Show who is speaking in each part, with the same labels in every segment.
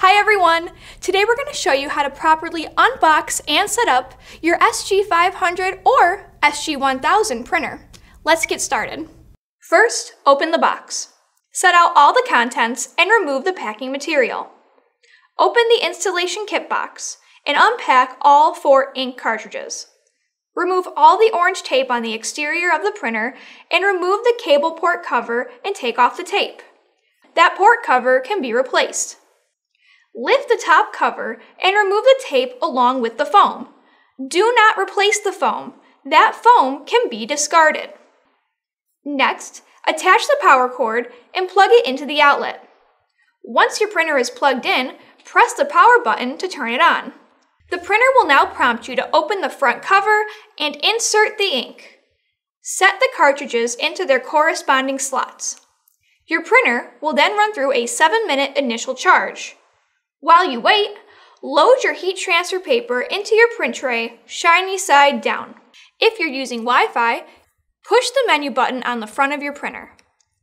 Speaker 1: Hi everyone! Today we're going to show you how to properly unbox and set up your SG500 or SG1000 printer. Let's get started. First, open the box. Set out all the contents and remove the packing material. Open the installation kit box and unpack all four ink cartridges. Remove all the orange tape on the exterior of the printer and remove the cable port cover and take off the tape. That port cover can be replaced. Lift the top cover and remove the tape along with the foam. Do not replace the foam. That foam can be discarded. Next, attach the power cord and plug it into the outlet. Once your printer is plugged in, press the power button to turn it on. The printer will now prompt you to open the front cover and insert the ink. Set the cartridges into their corresponding slots. Your printer will then run through a 7 minute initial charge. While you wait, load your heat transfer paper into your print tray, shiny side down. If you're using Wi-Fi, push the menu button on the front of your printer.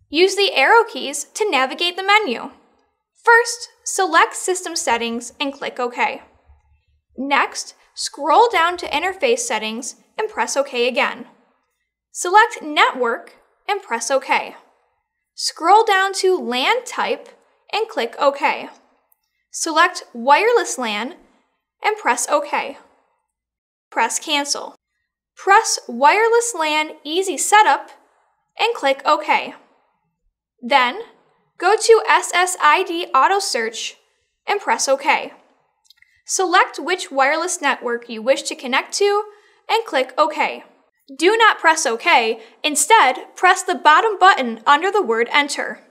Speaker 1: Use the arrow keys to navigate the menu. First, select System Settings and click OK. Next, scroll down to Interface Settings and press OK again. Select Network and press OK. Scroll down to LAN Type and click OK. Select Wireless LAN and press OK. Press Cancel. Press Wireless LAN Easy Setup and click OK. Then, go to SSID Auto Search and press OK. Select which wireless network you wish to connect to and click OK. Do not press OK, instead, press the bottom button under the word Enter.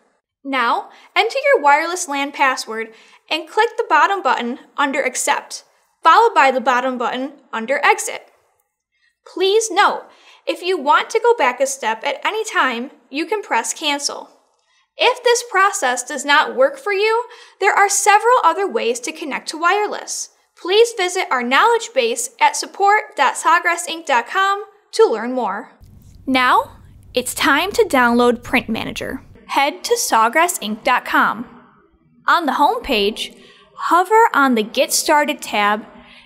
Speaker 1: Now, enter your wireless LAN password and click the bottom button under Accept, followed by the bottom button under Exit. Please note, if you want to go back a step at any time, you can press Cancel. If this process does not work for you, there are several other ways to connect to wireless. Please visit our knowledge base at support.sawgrassinc.com to learn more. Now, it's time to download Print Manager. Head to sawgrassinc.com. On the home page, hover on the Get Started tab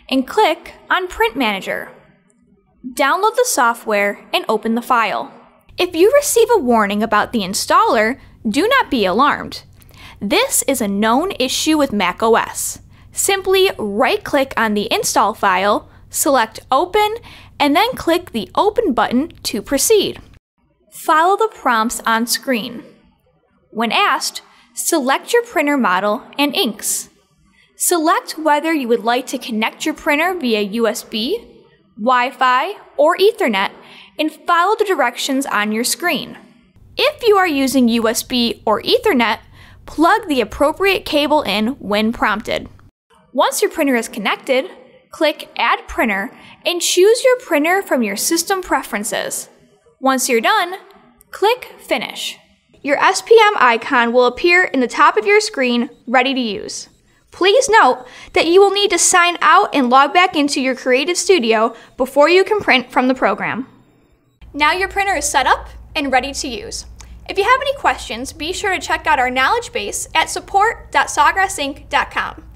Speaker 1: and click on Print Manager. Download the software and open the file. If you receive a warning about the installer, do not be alarmed. This is a known issue with macOS. Simply right click on the install file, select Open, and then click the Open button to proceed. Follow the prompts on screen. When asked, Select your printer model and inks. Select whether you would like to connect your printer via USB, Wi-Fi, or Ethernet and follow the directions on your screen. If you are using USB or Ethernet, plug the appropriate cable in when prompted. Once your printer is connected, click Add Printer and choose your printer from your system preferences. Once you're done, click Finish. Your SPM icon will appear in the top of your screen, ready to use. Please note that you will need to sign out and log back into your Creative Studio before you can print from the program. Now your printer is set up and ready to use. If you have any questions, be sure to check out our knowledge base at support.sawgrassinc.com.